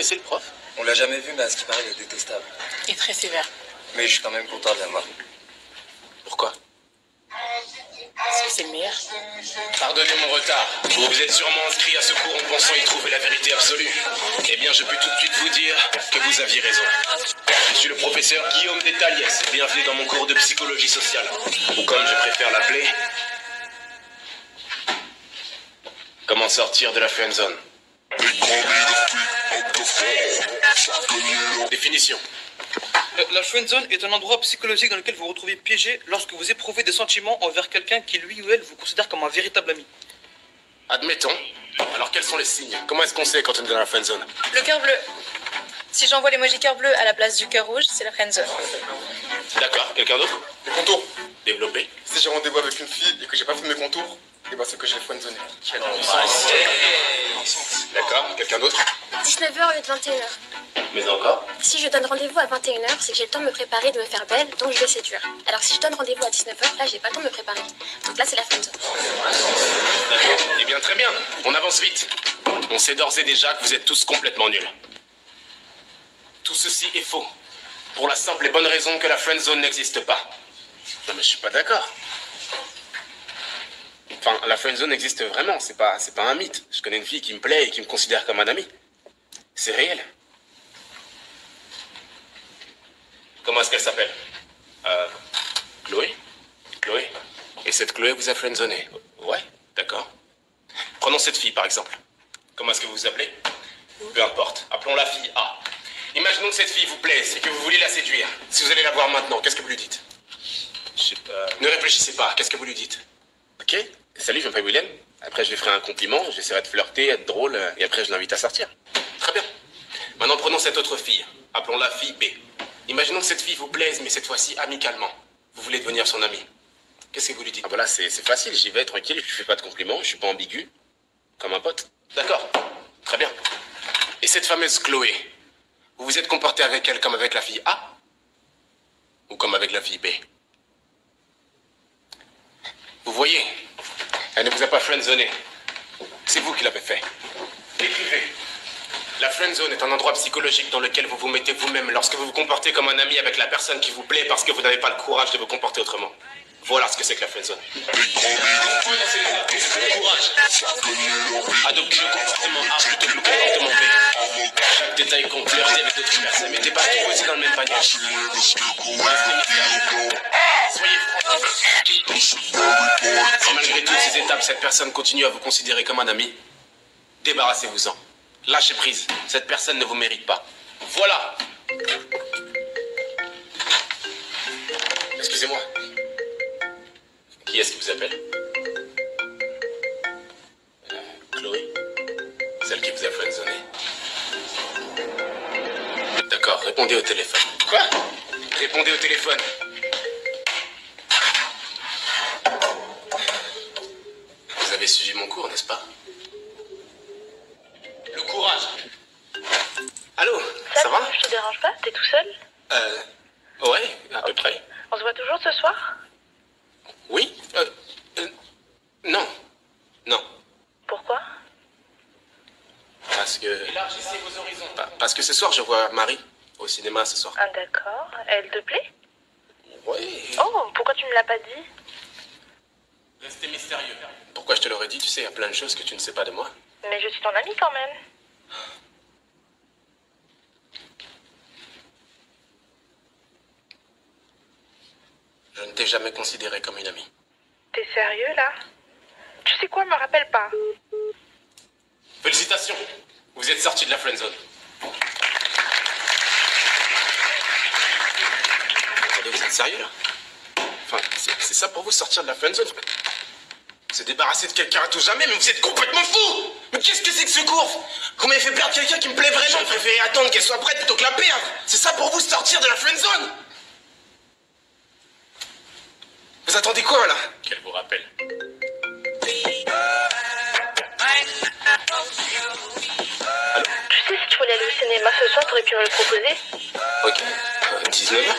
connaissez le prof? On l'a jamais vu, mais à ce qui paraît, il est détestable. Et très sévère. Mais je suis quand même content de l'avoir. Pourquoi? Parce que c'est le meilleur. Pardonnez mon retard. Vous êtes sûrement inscrit à ce cours en pensant y trouver la vérité absolue. Eh bien, je peux tout de suite vous dire que vous aviez raison. Je suis le professeur Guillaume Détaliès. Bienvenue dans mon cours de psychologie sociale. Ou comme je préfère l'appeler, comment sortir de la friend zone? Définition. La friend zone est un endroit psychologique dans lequel vous vous retrouvez piégé lorsque vous éprouvez des sentiments envers quelqu'un qui lui ou elle vous considère comme un véritable ami. Admettons. Alors, quels sont les signes? Comment est-ce qu'on sait quand on est dans la friend zone? Le cœur bleu. Si j'envoie l'emoji cœur bleu à la place du cœur rouge, c'est la friendzone. D'accord. Quelqu'un d'autre? Les contours. Développé. Si j'ai rendez-vous avec une fille et que j'ai pas fait mes contours, et bah c'est que j'ai friendzonné. D'accord. Quelqu'un d'autre? 19h au lieu de 21h. Mais encore? Si je donne rendez-vous à 21h, c'est que j'ai le temps de me préparer, de me faire belle, donc je vais séduire. Alors si je donne rendez-vous à 19h, là j'ai pas le temps de me préparer. Donc là c'est la friendzone. Eh bien, très bien. On avance vite. On sait d'ores et déjà que vous êtes tous complètement nuls. Tout ceci est faux. Pour la simple et bonne raison que la friend zone n'existe pas. Non, mais je suis pas d'accord. Enfin, la friend zone existe vraiment. C'est pas, c'est pas un mythe. Je connais une fille qui me plaît et qui me considère comme un ami. C'est réel. Comment est-ce qu'elle s'appelle? Euh, Chloé? Chloé? Et cette Chloé vous a friendzoné Ouais, d'accord. Prenons cette fille par exemple. Comment est-ce que vous vous appelez? Peu importe. Appelons la fille A. Imaginons que cette fille vous plaise et que vous voulez la séduire. Si vous allez la voir maintenant, qu'est-ce que vous lui dites? Je sais pas. Ne réfléchissez pas. Qu'est-ce que vous lui dites? Ok? Salut, je m'appelle Willem. Après, je lui ferai un compliment. J'essaierai de flirter, être drôle, et après, je l'invite à sortir. Très bien. Maintenant, prenons cette autre fille. Appelons-la fille B. Imaginons que cette fille vous plaise, mais cette fois-ci amicalement. Vous voulez devenir son ami. Qu'est-ce que vous lui dites? Ah voilà, c'est c'est facile, j'y vais tranquille, je lui fais pas de compliments, je suis pas ambigu. Comme un pote. D'accord. Très bien. Et cette fameuse Chloé, vous vous êtes comporté avec elle comme avec la fille A Ou comme avec la fille B? Vous voyez, elle ne vous a pas friendzoné. C'est vous qui l'avez fait. Écrivez. La friend zone est un endroit psychologique dans lequel vous vous mettez vous-même lorsque vous vous comportez comme un ami avec la personne qui vous plaît parce que vous n'avez pas le courage de vous comporter autrement. Voilà ce que c'est que la friend zone. Courage. Adoptez le comportement A plutôt que le comportement B. Chaque détail compte, flirtez avec d'autres personnes. Mettez pas tout aussi dans le même panier. Soyez malgré toutes ces étapes, cette personne continue à vous considérer comme un ami. Débarrassez-vous-en. Lâchez prise. Cette personne ne vous mérite pas. Voilà. Excusez-moi. Qui est-ce qui vous appelle? Euh, Chloé? Celle qui vous a friendzoné D'accord, répondez au téléphone. Quoi? Répondez au téléphone. Avez suivi mon cours, n'est-ce pas Le courage. Allô Ça va Je te dérange pas T'es tout seul Euh. Ouais, à peu près. On se voit toujours ce soir Oui euh, euh, Non. Non. Pourquoi Parce que. Élargissez vos horizons. Parce que ce soir, je vois Marie au cinéma ce soir. Ah d'accord. Elle te plaît Oui. Oh, pourquoi tu me l'as pas dit Restez mystérieux. Dit Tu sais, il y a plein de choses que tu ne sais pas de moi. Mais je suis ton amie quand même. Je ne t'ai jamais considéré comme une amie. T'es sérieux là? Tu sais quoi, me rappelle pas. Félicitations Vous êtes sorti de la friend zone. Attendez, vous êtes sérieux là? Enfin, c'est ça pour vous sortir de la friend zone Se débarrasser de quelqu'un à tout jamais, mais vous êtes complètement fou Mais qu'est-ce que c'est que ce cours Vous m'avez fait perdre quelqu'un qui me plaît vraiment, je préférais attendre qu'elle soit prête plutôt que la perdre. C'est ça pour vous sortir de la friend zone? Vous attendez quoi là? Qu'elle vous rappelle. Tu sais, si tu voulais aller au cinéma ce soir, t'aurais pu me le proposer. Ok. 19h